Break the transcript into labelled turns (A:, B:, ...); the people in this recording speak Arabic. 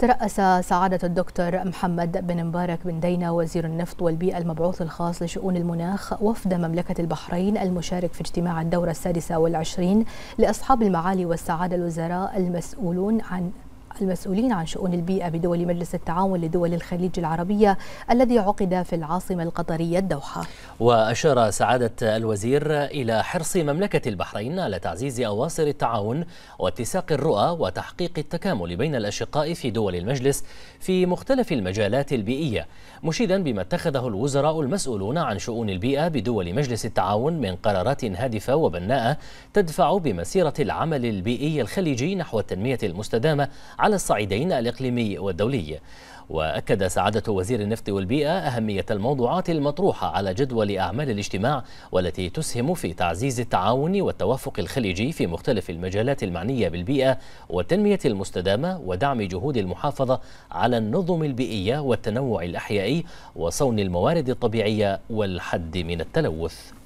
A: ترأس سعادة الدكتور محمد بن مبارك بن دينا وزير النفط والبيئة المبعوث الخاص لشؤون المناخ وفد مملكة البحرين المشارك في اجتماع الدورة السادسة والعشرين لأصحاب المعالي والسعادة الوزراء المسؤولون عن المسؤولين عن شؤون البيئة بدول مجلس التعاون لدول الخليج العربية الذي عقد في العاصمة القطرية الدوحة.
B: وأشار سعادة الوزير إلى حرص مملكة البحرين على تعزيز أواصر التعاون واتساق الرؤى وتحقيق التكامل بين الأشقاء في دول المجلس في مختلف المجالات البيئية مشيدا بما اتخذه الوزراء المسؤولون عن شؤون البيئة بدول مجلس التعاون من قرارات هادفة وبناءة تدفع بمسيرة العمل البيئي الخليجي نحو التنمية المستدامة على الصعيدين الإقليمي والدولي. وأكد سعادة وزير النفط والبيئة أهمية الموضوعات المطروحة على جدول أعمال الاجتماع والتي تسهم في تعزيز التعاون والتوافق الخليجي في مختلف المجالات المعنية بالبيئة والتنمية المستدامة ودعم جهود المحافظة على النظم البيئية والتنوع الأحيائي وصون الموارد الطبيعية والحد من التلوث.